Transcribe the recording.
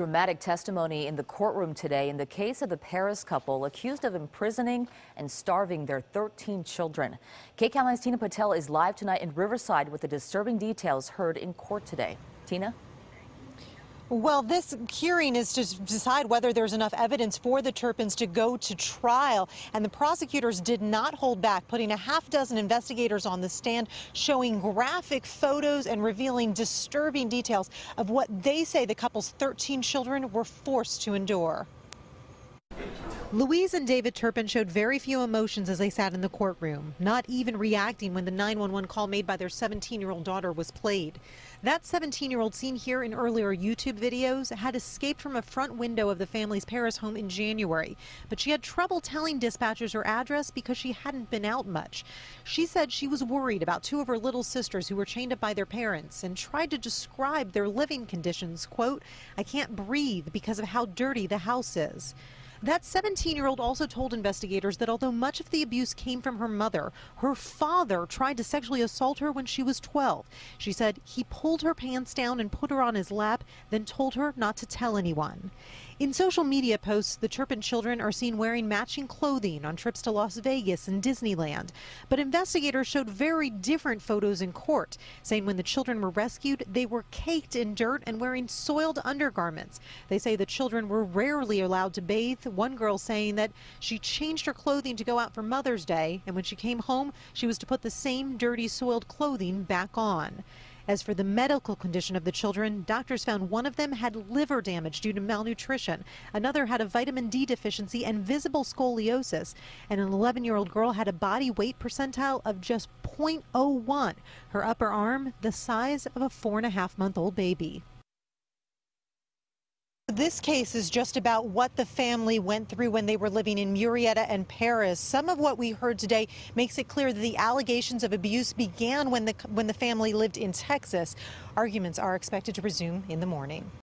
dramatic testimony in the courtroom today in the case of the Perris couple accused of imprisoning and starving their 13 children. KCAL9's Tina Patel is live tonight in Riverside with the disturbing details heard in court today. Tina? Well, this hearing is to decide whether there's enough evidence for the Turpins to go to trial. And the prosecutors did not hold back, putting a half dozen investigators on the stand, showing graphic photos and revealing disturbing details of what they say the couple's 13 children were forced to endure. Louise and David Turpin showed very few emotions as they sat in the courtroom, not even reacting when the 911 call made by their 17 year old daughter was played. That 17 year old seen here in earlier YouTube videos had escaped from a front window of the family's Perris home in January, but she had trouble telling dispatchers her address because she hadn't been out much. She said she was worried about two of her little sisters who were chained up by their parents and tried to describe their living conditions. Quote, I can't breathe because of how dirty the house is. That 17 year old also told investigators that although much of the abuse came from her mother, her father tried to sexually assault her when she was 12. She said he pulled her pants down and put her on his lap, then told her not to tell anyone. In social media posts, the Turpin children are seen wearing matching clothing on trips to Las Vegas and Disneyland. But investigators showed very different photos in court, saying when the children were rescued, they were caked in dirt and wearing soiled undergarments. They say the children were rarely allowed to bathe. One girl saying that she changed her clothing to go out for Mother's Day, and when she came home, she was to put the same dirty, soiled clothing back on. As for the medical condition of the children, doctors found one of them had liver damage due to malnutrition. Another had a vitamin D deficiency and visible scoliosis. And an 11 year old girl had a body weight percentile of just 0.01. Her upper arm, the size of a four and a half month old baby. This case is just about what the family went through when they were living in Murrieta and Perris. Some of what we heard today makes it clear that the allegations of abuse began when the when the family lived in Texas. Arguments are expected to resume in the morning.